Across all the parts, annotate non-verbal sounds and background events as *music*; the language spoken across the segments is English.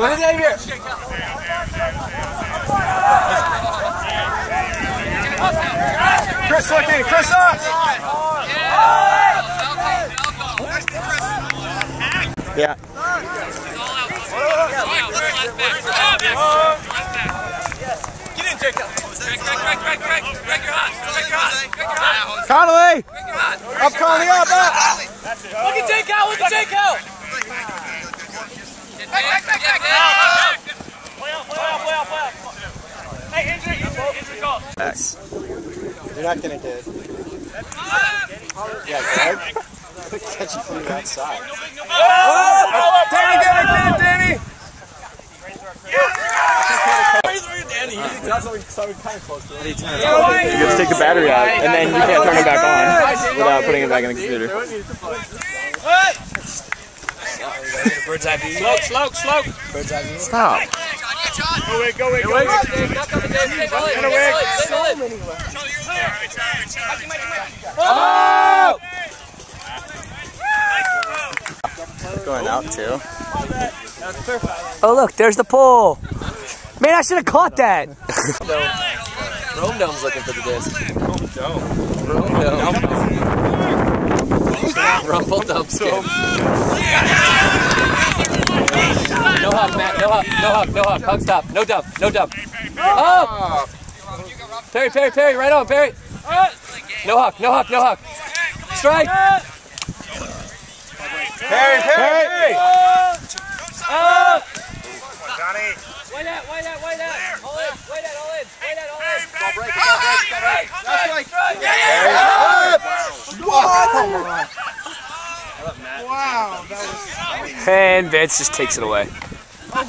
Go to Xavier. Chris looking. Chris up. Yeah. Connolly! Up, Connolly, up, up! Look at Jake out, look at Jake out! Hey, injury, injury, injury call. You're not gonna get. Yeah, Greg. *laughs* Catch you from the outside. Oh! Danny, get it, get it, Danny! You have to take the battery out, and then you can't turn it back on without putting it back in the computer. Bird's eye view. Slow, slow, slow. Bird's eye view. Stop. Go away, go away, go away. Oh! Going out too. Oh, look, there's the pole. Man, I should have caught that. Rome Dome's looking for the disc. Don't. Rome Dome. Rumble Dome skip. No hug, Matt. No hug. No hug. No hug. Hug stop. No dump. No dump. Oh! Perry, Perry, Perry. Right on, Perry. No hug. No hug. No hug. Strike. Perry, Perry! Johnny. Wait that, wait that, wait that. All in, wait that, all in, wait that, all in. Ball break, ball break, ball break. And Vince just takes it away. Oh,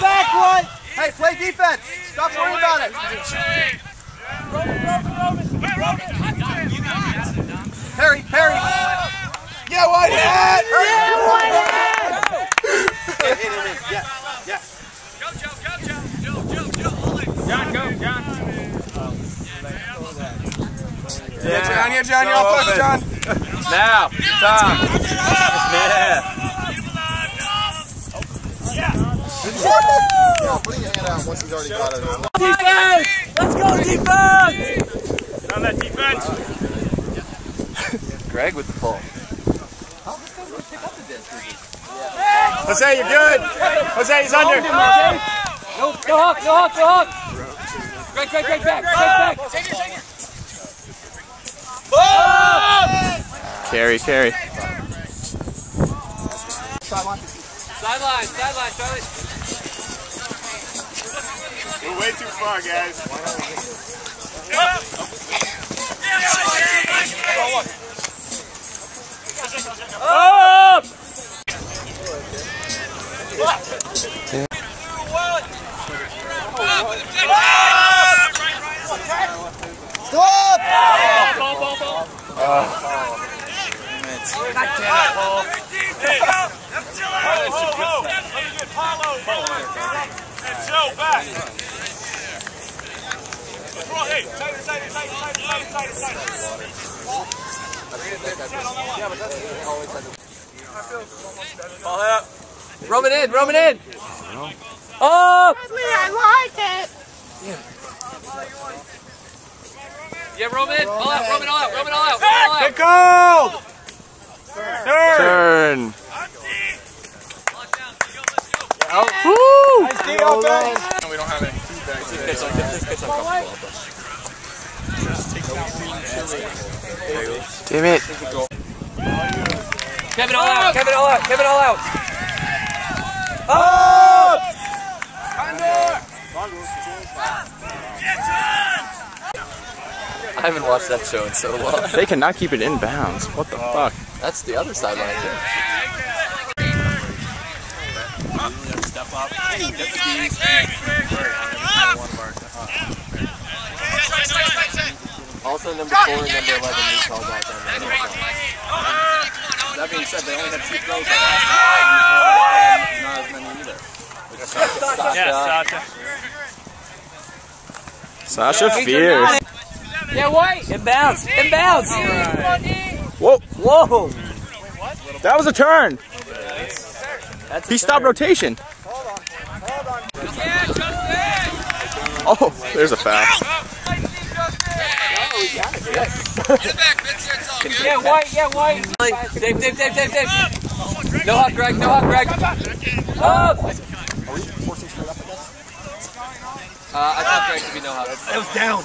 Back one! Hey, play defense! Stop worrying about it! Perry, Perry! Yeah, white hat! Yeah, white hat! Hit, hit, hit, hit. Yeah, yeah. John, go, John. Yeah, John, yeah, John, you're all close, John. Now, Tom. Yeah. Yeah, putting your hand out once he's already got it. Defense! Let's go, defense! On that defense. Greg with the pole. Jose, you're good. Jose, he's under. No, no hawk, no hawk, no hawk. Greg, Greg, Greg, back, Greg, back. Carry, carry. Sideline, sideline, Charlie. We're way too far, guys. Up! Stop! Roman in, Roman in. Oh! Up! I like it. Yeah, Roman in. All out, Roman all out, Roman all out, Roman all out. Get gold! Turn! Woo! Nice D offense! We don't have any feedback today. Pitch on, pitch, pitch on. Damn it. Kevin all out, Kevin all out, Kevin all out. Oh! I haven't watched that show in so long. *laughs* They cannot keep it in bounds. What the oh, fuck? That's the other sideline too. Also number four and number eleven new calls out. That being said, they only had two throws that last night. Not as many either. Sasha Fierce. Yeah, white. Inbounds. Inbounds. Whoa. Whoa. That was a turn. That's He stopped rotation. Hold on. Hold on. Yeah, oh, there's a foul. Yeah, white, yeah, white. Dave, Dave, Dave, Dave, Dave. No hawk, Greg, no hawk, Greg. Up! Uh, I thought Greg should be no hawk. That was down.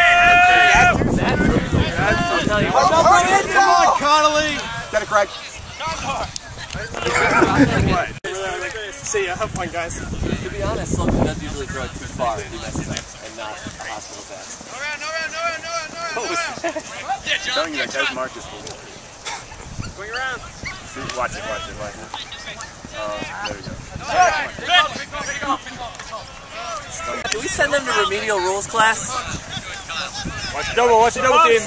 Mark Garcia. Get it, Greg. See ya. Have fun, guys. To be honest, Slocum does usually throw it too far if he messes up and not a hospital pass. telling you that guy's mark is full. Going around. Watch it, watch it, watch it. Oh, there we go. Can we send them to remedial rules class? Watch the double. Watch the double team.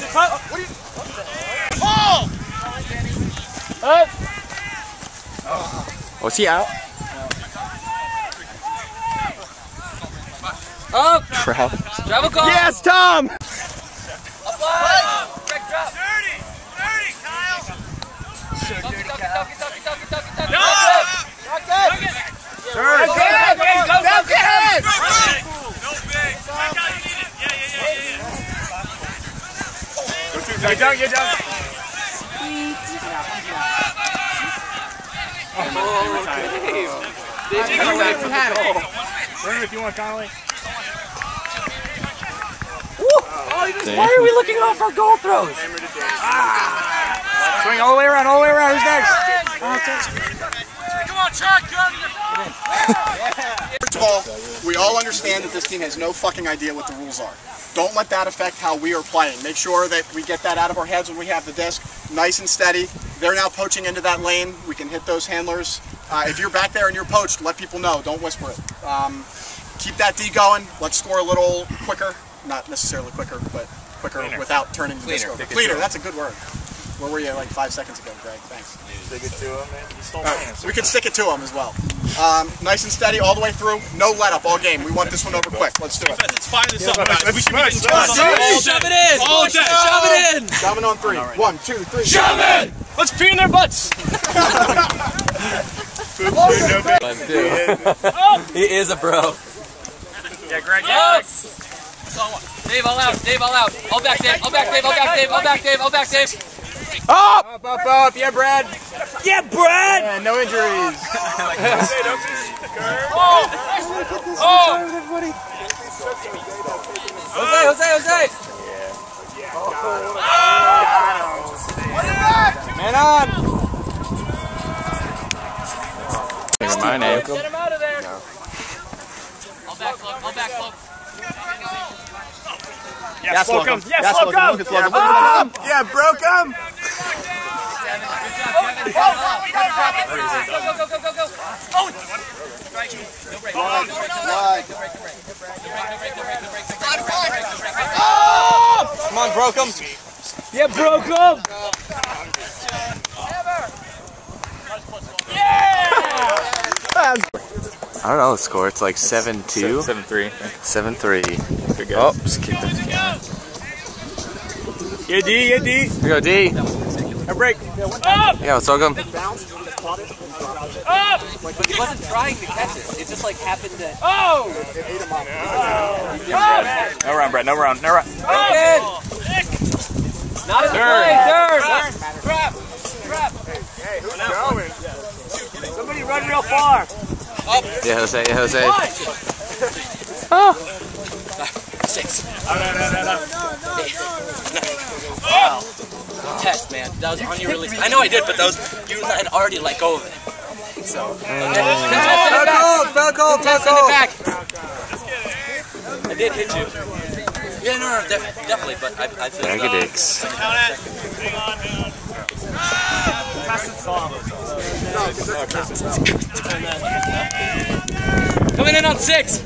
Was he out? Up! Crap. Travel call! Yes, Tom! Up Greg, drop! Dirty! Dirty, Kyle! Tuck it, tuck it, tuck it, tuck it, tuck it, tuck it, tuck it, tuck it! Get down, get down. Run if you want, Connolly. Why are we looking off our goal throws? Swing all the way around, all the way around. Who's next? Come on, Chuck. First of all, we all understand that this team has no fucking idea what the rules are. Don't let that affect how we are playing. Make sure that we get that out of our heads when we have the disc, nice and steady. They're now poaching into that lane. We can hit those handlers. Uh, if you're back there and you're poached, let people know. Don't whisper it. Um, keep that D going. Let's score a little quicker. Not necessarily quicker, but quicker without turning the disc over. Cleaner, that's a good word. Where were you like five seconds ago, Greg? Thanks. Stick it to him, man. You stole All right, we can stick it to them as well. Um, nice and steady all the way through. No let up all game. We want this one over quick. Let's do it. Let's fire this up, guys. We should be getting Shove it in! All day. Shove it in! Shoving on three. One, two, three. Shove it! Let's pee in their butts. He is a bro. Yeah, Greg. Up! Dave, all out, Dave, all out. All back, Dave, all back, Dave, all back, Dave, all back, Dave, all back, Dave. Up, up, up. Yeah, Brad. Yeah, Brad! Yeah, no injuries. *laughs* Oh! Oh! oh. Jose, Jose, Jose! Man on. My name. Get him out of there! All back, Flo, all back, Flo. Yeah, Slocum. Yeah, slow Look come. at Logan. Look at him. Yeah, broke him. Good job, Kevin. Go, go, go, go, go, go. Oh! Strike. No break. No break, no break. No break, no break. No break, no break, no break, no break, no break, no break, no break, no break. Come on, broke him. Yeah, broke him! I don't know the score. It's like 7 2. 7 3. 7 3. Good guys. Oh, just kick that. Yeah, D, yeah, D. Here we go, D. A break. Yeah, let's welcome. But he wasn't trying to catch it. It just like happened to. Oh! No round, Brett. No round. No round. Good. Not in the play, third. Somebody run real far. Yeah, Jose. Yeah, Jose. Oh. Test, man. That was on your release. I know I did, but those you had already let go of it. So. Fell cold, fell cold, fell cold. back. I did hit you. Yeah, no, no, def- definitely, but I, I feel. Agadix. Coming in on six.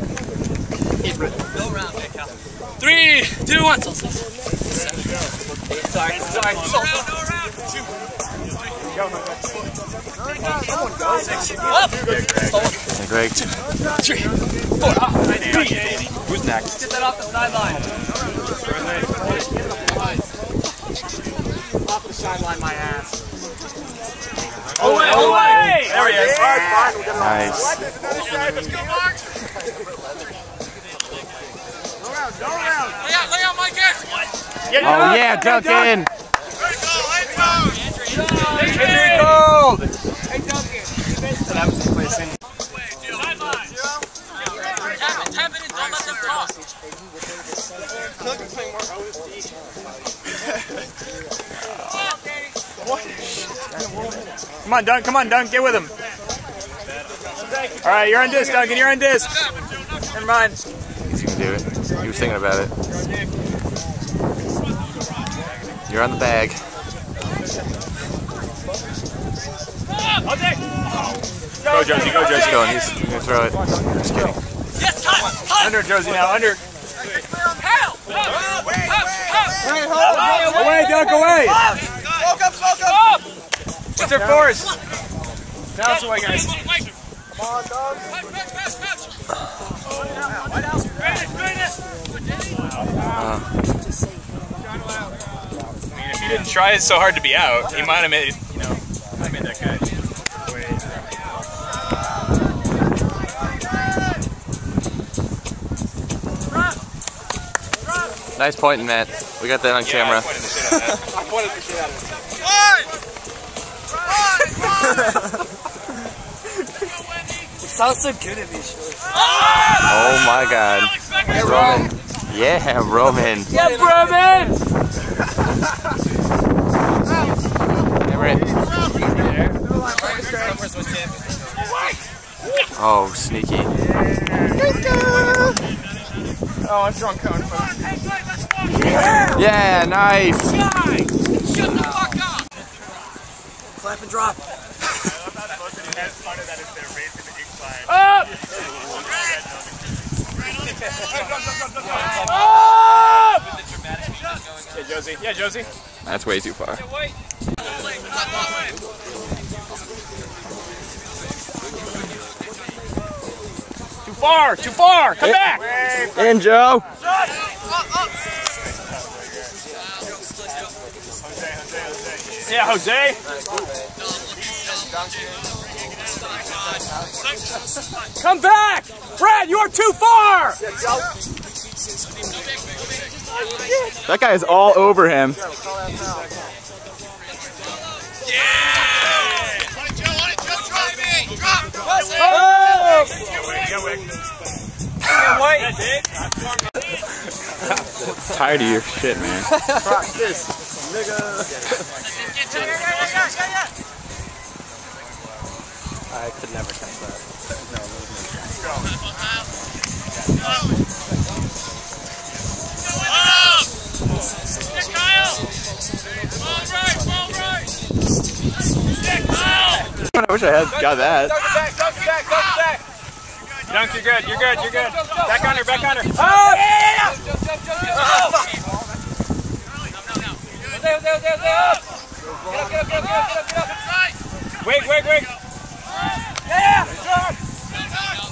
Three, two, one. Sorry, sorry. Greg. Three, four. Ah. Who's next? Get that off the sideline. Off the sideline, my ass. Away, away. There he is. Nice. Let's oh, go, Mark. Go around. Lay out, lay out, Mike. Oh yeah, Duncan. Henry Gold. Ten Come on, Dunk. Come on, Dunk. Get with him. All right, you're on disc, Duncan. You're on disc. Never mind. You can do it. He was thinking about it. You're on the bag. Go, Josie. Go, Josie. going. He's gonna throw it. Just kidding. Yes, touch, touch. Under, Josie, now. Under. Help. Away, Dunk. Away. Smoke up, smoke up. What's their force? Now it's away, guys. I mean, if he didn't try so hard to be out, he might have made, you know, might have made that catch. Nice pointing, Matt. We got that on camera. I pointed the shit out of it. *laughs* Sounds so good in these shorts. Oh my God. Roman. Yeah, Roman. Yeah, Roman! Oh, sneaky. Oh, I'm strong cone. Yeah, nice. Shut the fuck up. Clap and drop. Up. Yeah, Josie. Yeah, Josie. That's way too far. Too far. Too far. Come back. In, Joe. Yeah, Jose. Come back! Brad, you are too far! That guy is all over him. Oh! Tired of your shit, man. I could never catch that. No, I wish I had got that. Dunk, you're good, you're good, you're good. Back under, back under. Wait, wait, wait.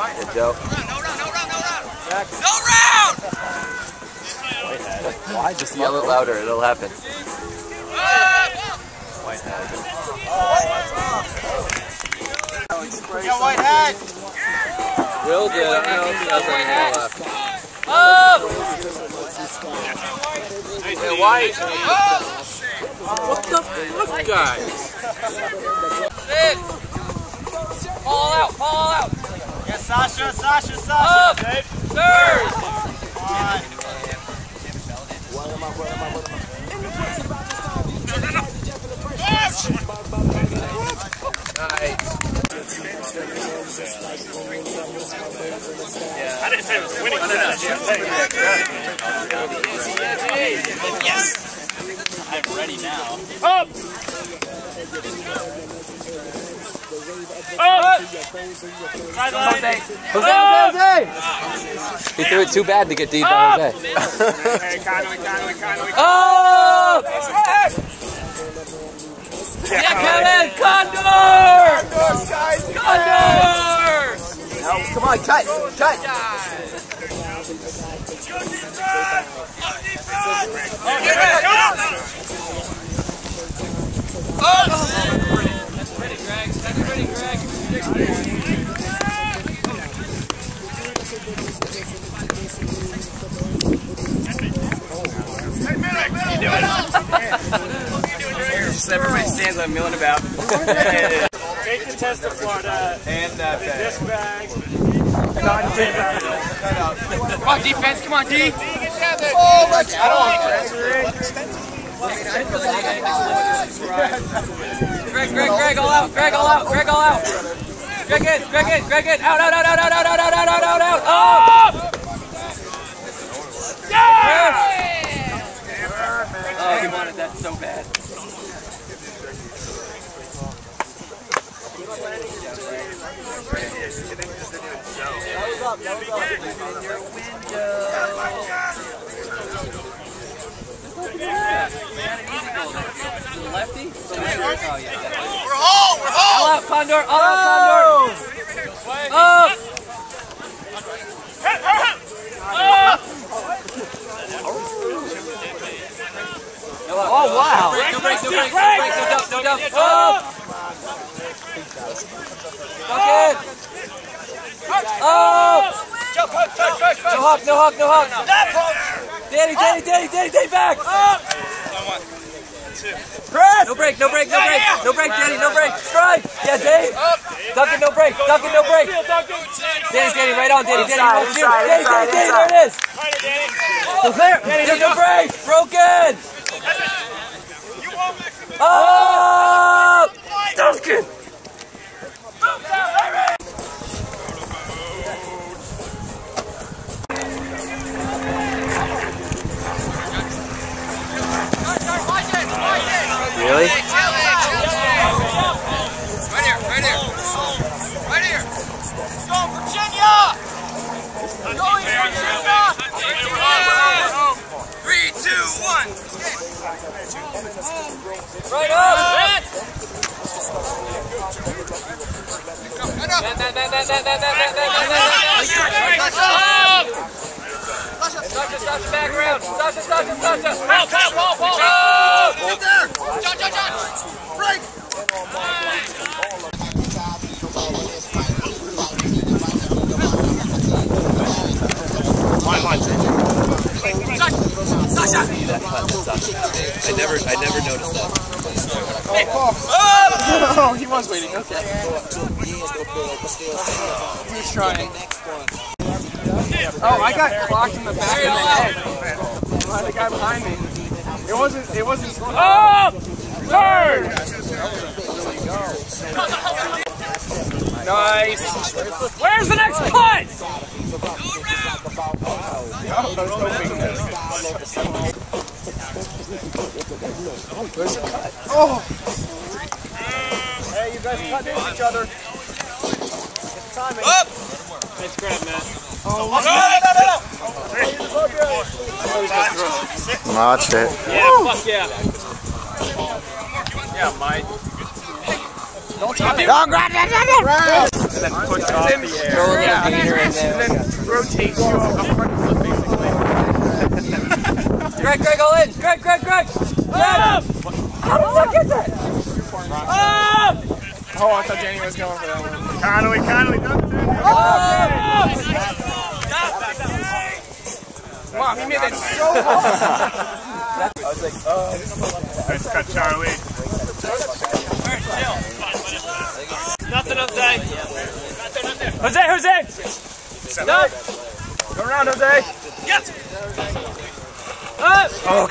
Joe. No round. no round, no round! No round! Why? Just yell it louder. It'll happen. Yeah, white hat. Will do. I don't know if he has any hair left. Up. Hey, White. What the fuck, guys? Fall out, fall out. Sasha, Sasha, Sasha. Up, Dave. serve. On. Wire him up, wire him up, wire him up. Yeah. I didn't say it was winning. I don't know. Yes. I'm ready now. Up. Up! Jose, Jose! He threw it too bad to get deep by Jose. Oh! Yeah, Kevin! Condor! Condor! Come on, cut, cut. Just everybody stands on milling about. Take the test to Florida. And that Disc bag. Come on, defense. Come on, D. Oh, Greg, Greg, Greg, all out, Greg, all out, Greg, all out. Greg in, Greg in, Greg in, out, out, out, out, out, out, out, out, out, out, out, out. Oh, he oh, wanted that so bad. Lefty? Oh, yeah. We're home! We're home! All out, Condor, all out, Condor. Up. Oh, wow. No break, no break, no break, no dump, no dump. Up. Bucket. Up. No hawk, no hawk, no hawk. Danny, Danny, Danny, Danny, Danny, back. Up. Ah! Chris! No break, no break, no break, no break, Danny, no break. Strike. Yeah, Dave. Duncan, no break, Duncan, no break. Danny, Danny, right on, Danny, Danny, Inside, right shoot. Danny, Danny, Danny, there it is. Find it, Danny. Go clear. There's no break. Broken. Up. Duncan. Hey, you guys cut into each other. Timing. Nice grab, Matt. No, no, no, no! Watch it. Yeah, fuck yeah. Yeah, Mike. Don't grab it. And then push off the air. Yeah. And then rotate you up front flip, basically. Greg, Greg, all in. Greg, Greg, Greg. Greg. How did I get that? Oh, I thought Danny was going for that one. Connolly, Connolly, Duncan. Wow, he made that so *laughs* hard. I was like, oh. Nice cut, Charlie. Nothing, Jose. Jose, Jose. Go around, Jose. Oh,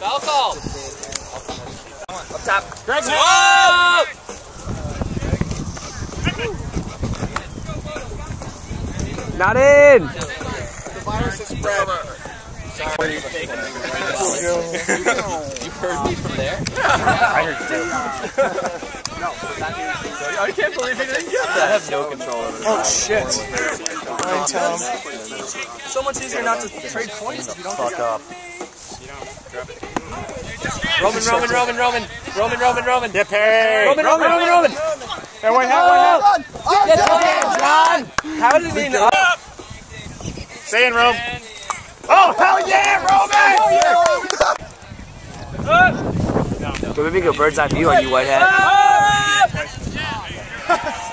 Foul call. Up top. Greg, Whoa! not in. The virus has spread. You heard me from there? I heard you. No, I can't believe he didn't get that. I have no control over this. Oh shit. Alright, Tom. So much easier not to trade points if you don't fuck up. Roman, Roman, Roman, Roman, Roman, Roman, Roman. Yeah, Perry. Roman, Roman, Roman, Roman. Hey, one hat, one hat. Get John. How did he know? Stay in, Rome. Oh, hell yeah, Roman! But maybe go bird's eye view on you, Whitehead. Ah! *laughs*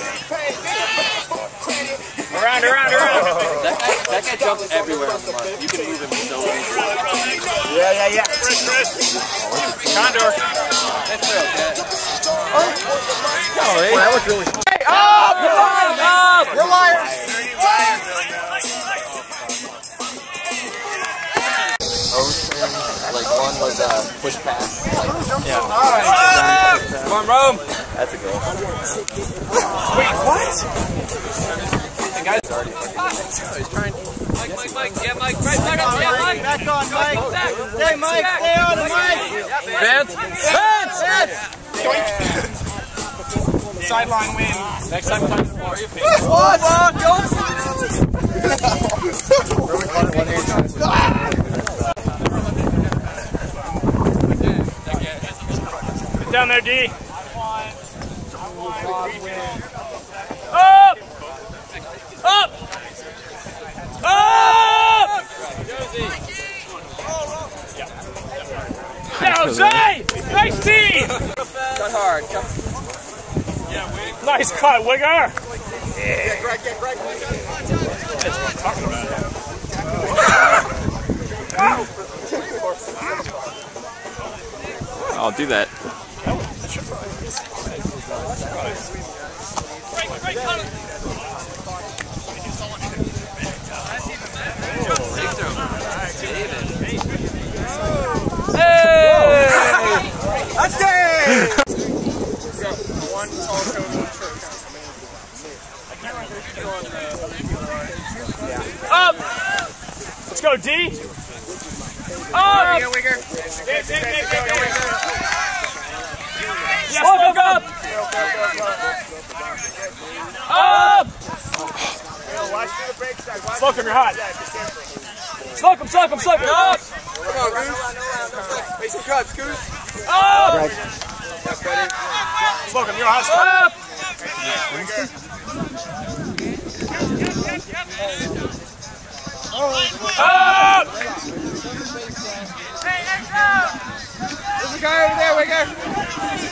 Around, around, around. Oh. That guy, that guy jumps everywhere on the mark. You can move him so easily. Yeah, yeah, yeah. Chris, Chris. Condor. That's real, okay. that was really Hey, up! Oh, You're liar! You're liars. Like one was a uh, push pass. Like, yeah. Come on, Rome. that's a goal. Wait, what? The guy's already. He's trying. Mike, Mike, Mike. Yeah, Mike. Right back up. Yeah, Mike. Back on, Mike. Stay, Mike. Stay on him, Mike. Vance! Vance! Sideline win. Next time, time for you. Get down there, D. Up! Up! Up! Yeah, Jose! Nice D! Cut hard. Nice cut, Wigger! Get Greg, get Greg. I'll do that. Up! Let's go, D! Um. Up! Um. Yes, look up! Up! Slocum, you're hot. Slocum, Slocum, Slocum, up! Come on, Goose. Make some cuts, Goose. Up! Slocum, you're hot. Up! Up! There's a guy over there, Wigger.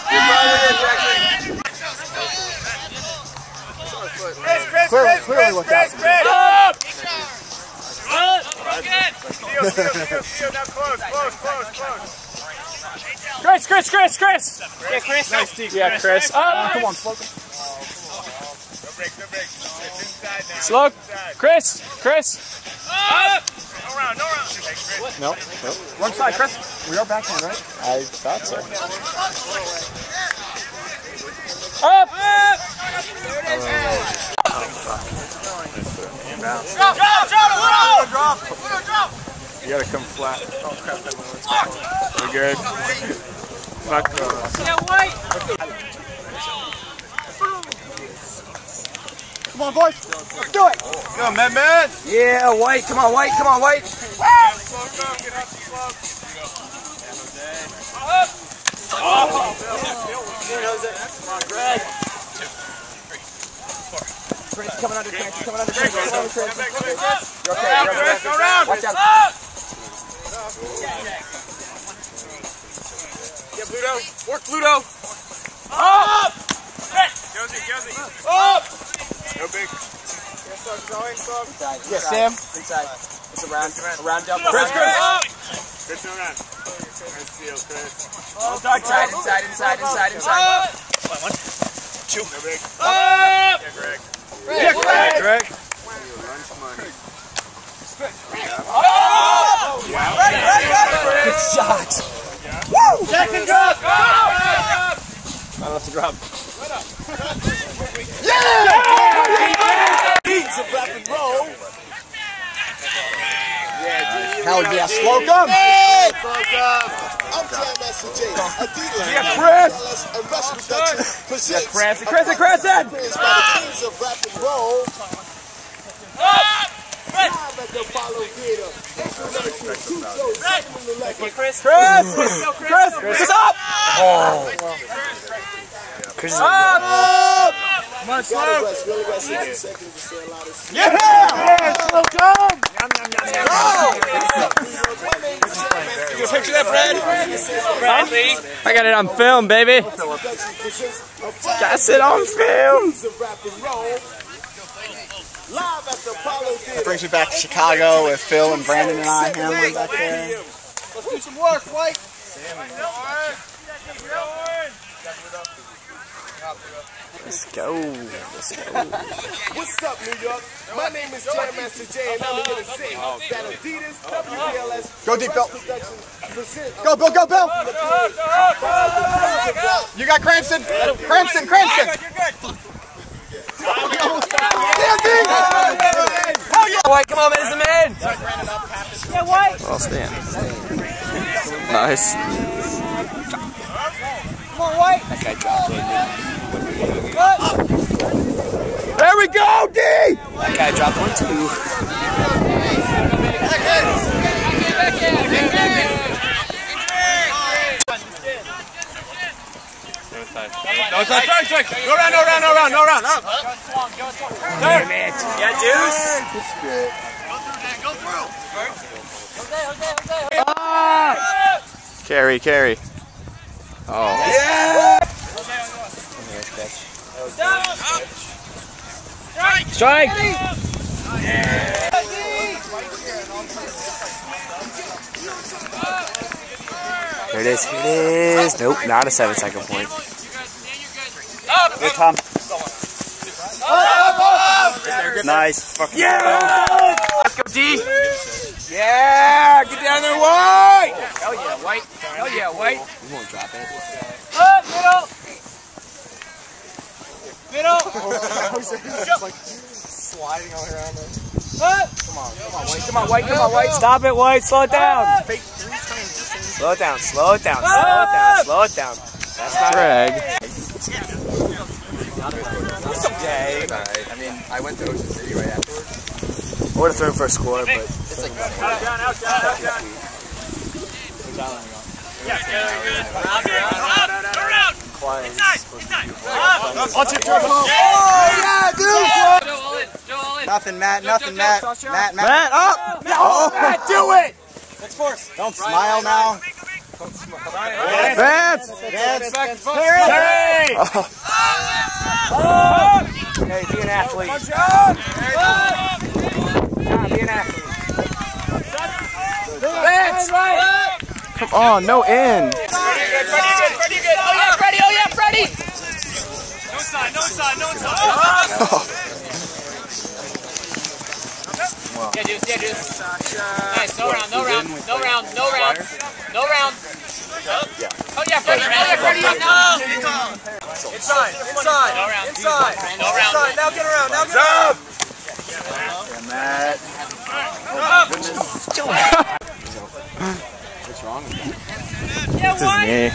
Good ball, Wigger, Jackson. Chris, Chris, Chris, Chris, Chris, Chris! Up! Up! Now close, close, close, close. Chris, Chris, Chris, Chris! Yeah, Chris. Nice deep, yeah, Chris. Up! Come on, slow. No break, no break. It's inside now. Chris, Chris. Up! No round, no round. Chris. No, no. One side, Chris. We are backhand, right? I thought so. Up! Up! Drop, drop, drop, drop, drop. You gotta come flat. Oh crap, We're good. Fuck Yeah, White. Come on, boys. Let's do it. Go, man, man. Yeah, White. Come on, White. Come on, White. Coming under, Chris. Coming under, Chris. Coming under, Chris. You're okay. You're okay. Go round. Watch out. Yeah, Pluto. Work Pluto. Up! Josie, Josie. Up! No big. Yeah, Sam. Inside. It's around. Around up. Chris, Chris. Chris, no run. Nice deal, Chris. Inside, inside, inside, inside, inside. No big. Up! Yeah, Greg. Yeah, Greg. Greg. Lunch money. Good shot. Second drop. I left the drop. Hell yeah, Slocum. I'm Jam Master Jay. Adidas. Yeah, Chris. And Rush Production presents Cranston, Cranston, Cranston. Prince by the Kings of Rap and Roll. Live at the Apollo Theater. International two shows, second in the legend. Chris. Chris. Chris. Chris is up. Chris is up. Come on, slow. Gotta rest, really rest 60 seconds to say a lot of Yeah. Yeah. Slow come. You gonna picture that, Fred? Bradley. I got it on film, baby. Got it on film. Kings of Rap and Roll. Live at the Apollo Theater. Brings me back to Chicago with Phil and Brandon and I handling back there. Let's do some work, White. Let's go. Let's go. What's up, New York? My name is Jam Master Jay, and I'm here to say that Adidas WBLS Go deep, Bill. Go, Bill, go, Bill. You got Cranston. Cranston, Cranston. White, come on, man, it's the man. Well, stand. Nice. There we go, D! That guy dropped one too. No, strike, strike, strike. No round, no round, no round, no round. Up. Damn it. Yeah, Deuce. Ah! Carry, carry. Oh. Strike! Here it is, here it is. Nope, not a seven second point. Good, Tom. Nice. Fucking yeah! Let's go, D. Yeah, get down there, White. Hell yeah, White. Hell yeah, White. You won't drop it. Up, middle. Middle. *laughs* Oh, sliding all around there. Uh, come on, White. Come on, White. Come on, White. Stop it, White. Uh, slow it down. Slow it down. Slow it down. Slow it down. Slow it down. That's not Greg. It's okay. I mean, I went to Ocean City right afterwards. I would have thrown for a score, but It's like Out, down, out, down, out, down. Yeah, good, good. Round, round, round, round, round. Inside, inside. Up. On two, turn. Joe, all in. Joe, all in. Nothing, Matt. Nothing, Matt. Matt, Matt. Matt up. Oh, Matt, do it. Let's force. Don't smile now. Vance. Vance. Hey! Oh. Hey, be an athlete. Nah, be an athlete. Come on, no in. Freddie, good, Freddie, good, Freddie, good. Oh, yeah, Freddie, oh, *laughs* yeah, *laughs* Freddie. No side, no side, no side. Yeah, Deuce, yeah, Deuce. Nice, no round, no round, no round, no round, no round. Oh, yeah, Freddie, oh, yeah, Freddie, no. Inside, inside, No round. inside, No round. inside. Now get around, now get around. This is me.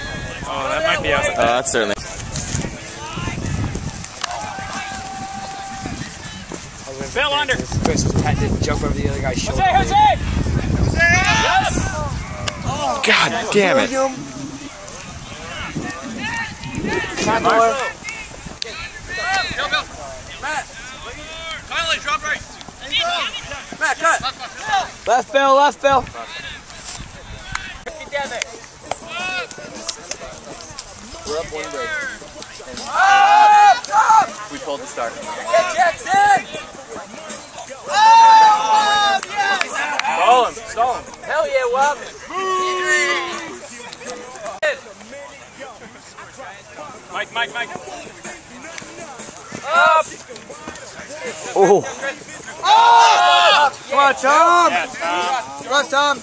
Oh, that might be us. Oh, that's certainly. Bill under. Chris was had to jump over the other guy's shoulder. Jose, Jose. Yes. Oh, God damn it. Go, go. Matt. Finally, drop right. Matt, cut. Left Bill, left Bill. We're up one break. We pulled the start. Stall him. Stall him. Hell yeah, Wub. Mike, Mike, Mike. Oh. Come on, Tom. Come on, Tom.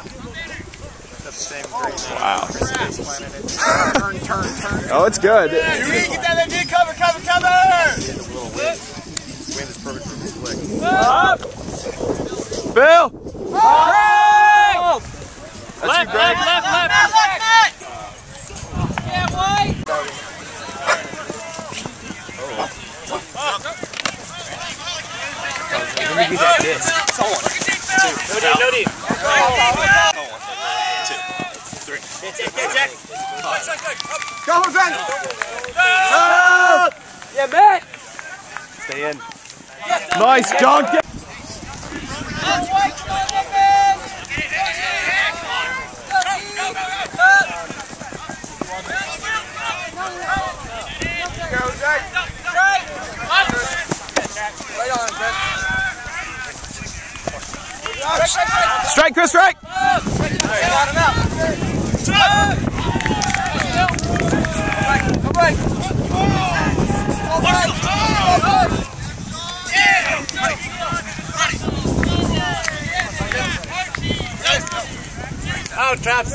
Roman! Oh, it's good. Get that there, dude. Cover, cover, cover. Bill. Left, left, left, left. No deep, no deep. Go, Ben. Yeah, Matt! Stay in. Nice dunk. Strike, Chris, strike. Out, traps.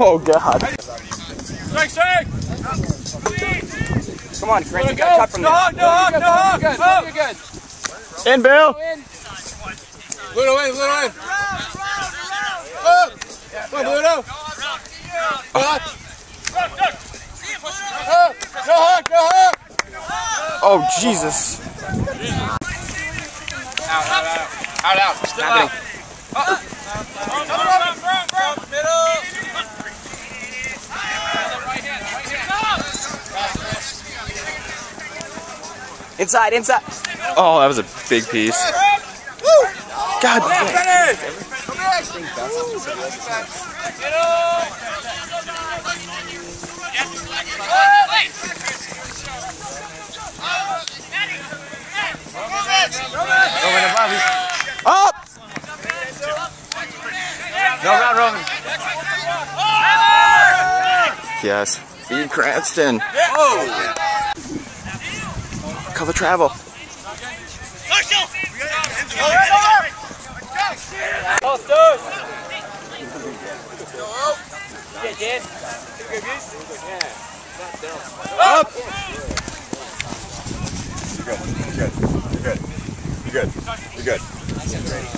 Oh, God. Strike, strike. Come on, Grant. You got cut from there. No hug, no hug! You're good, you're good. In, Bill. Little in, little in. Up! Come on, Pluto! Up! Up! No hug, no hug! Oh, Jesus. Out, out, out. Out, out. Still out. Inside, inside. Oh, that was a big piece. God damn. Up. No round, Roman. Yes. Feed Cranston. Cover travel. Up.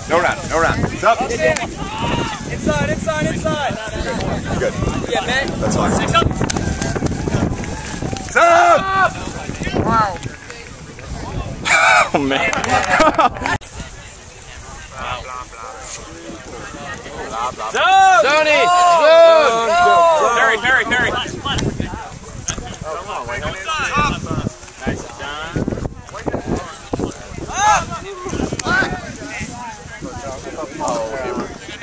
No round, no round. Stop. Inside, inside, inside. Good. Yeah, man. That's fine. Six up. Stop. Oh, man. *laughs* Zony! Zone! Terry, Terry, Terry.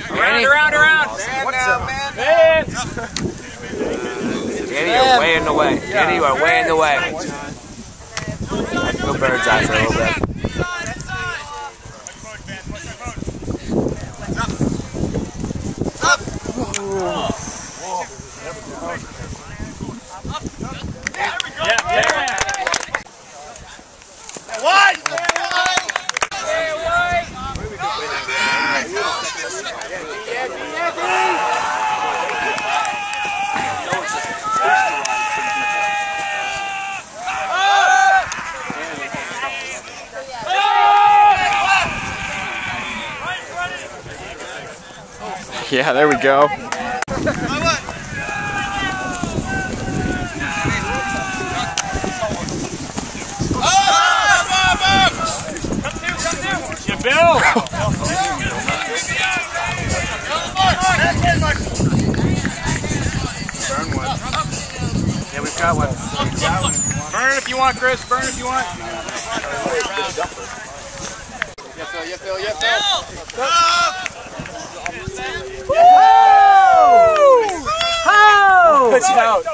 Danny, Around, around. Danny, you're way in the way. Danny, you are way in the way. Bird's eye for a little bit. Want, Chris. Burn if you want. Yeah, Phil, yeah, Phil, yeah, Phil. Watch out.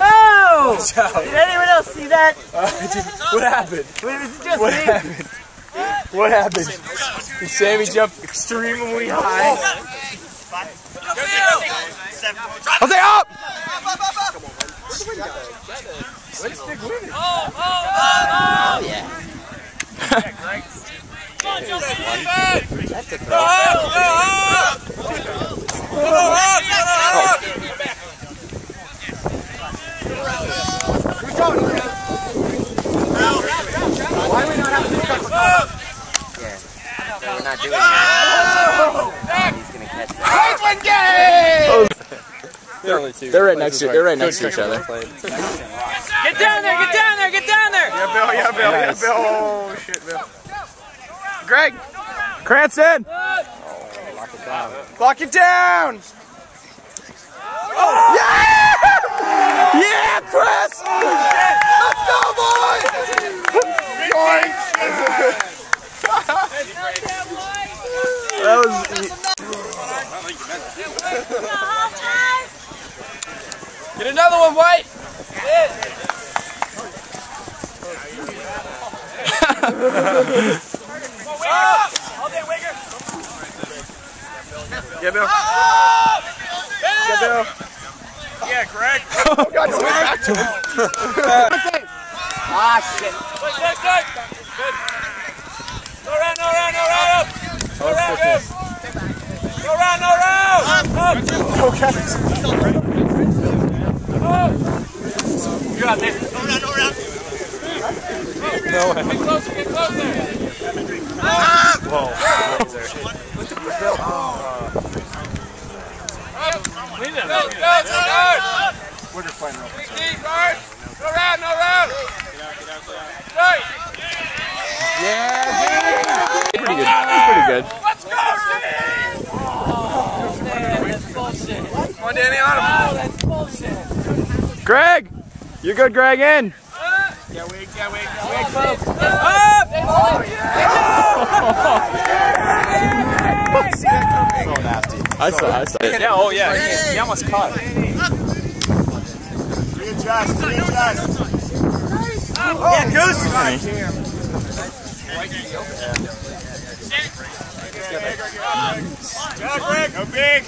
Oh! Watch out. Did anyone else see that? Uh, did, What happened? Wait, Was it just What me? happened? What happened? Did Sammy jump extremely high? Jose up! We're not doing it. He's gonna catch that. They're right next to they're right next to each other. Get down there, get down there, get down there! Yeah, Bill, yeah, Bill, yeah, Bill. Oh shit, Bill. Greg! Cranston! Lock it down! Oh, yeah! Yeah, Chris! Let's go, boys! that was. Get another one, White! *laughs* Yeah, Bill. Yeah, Bill. Yeah, Greg. *laughs* Oh, God, no, back to him. Ah, shit. Look, look, look. Good. No round, no round, no round. No round, good. No round, no round. Up. You got this. No round, no round. No way. Get closer, get closer. Lean it. Go, go, go, go. We're just playing real Deep, deep, guard. No round, no round. Right. Pretty good. Pretty good. Let's go, Steve. Come on, Danny, on him. Greg! You good, Greg? In. *laughs* I saw, I saw it. Yeah, oh yeah. He almost caught it. Readjust, readjust. Yeah, Goose. Go, Greg. Go big.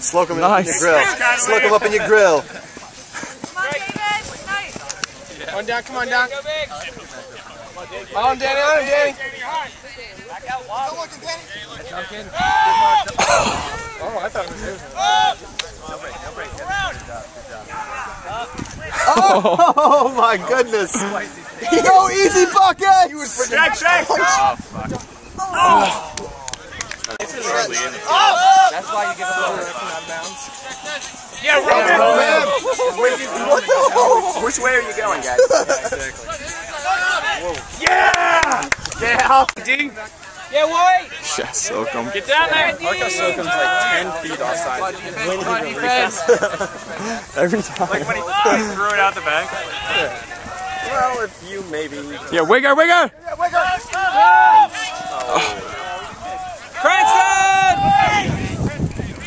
Slocum up in your grill. Slocum up in your grill. Come on down, come on down. Go big. On, Danny, on him, Danny. Oh, I thought it was his. Oh my goodness! Go easy, bucket! You would Check, check. Oh, oh. Oh. oh. That's why you give a little rip out of bounds. Yeah, Roman. What the hell? Which way are you going, guys? *laughs* Yeah. Yeah. D. Yeah, White. Yes, soak him. Get down there. Marco Slocum's like 10 feet offside. Come on. Every time. Like when he threw it out the back. well, if you maybe. Yeah, Wigger, Wigger! Cranston.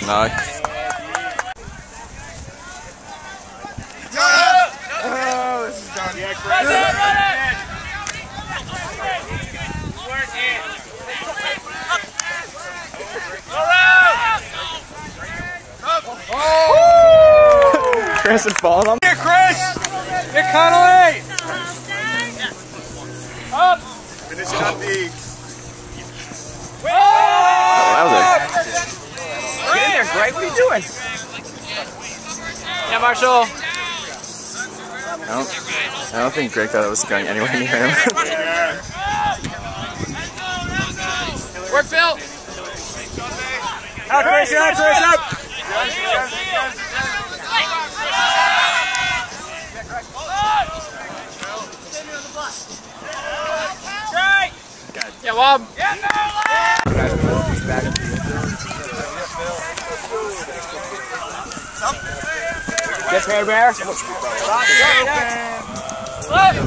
Nice. Run it, run it. Work it. Go around. Cranston falling on Here, Chris. Here, Connolly. Up. Finishing up the. Oh, that was Get in there, Greg. What are you doing? Yeah, Marshall. I don't, I Greg thought it was going anywhere near him. *laughs* Work, Phil. Out, Chris, out, Chris, out. Yeah, Wob. Get Bear Bear.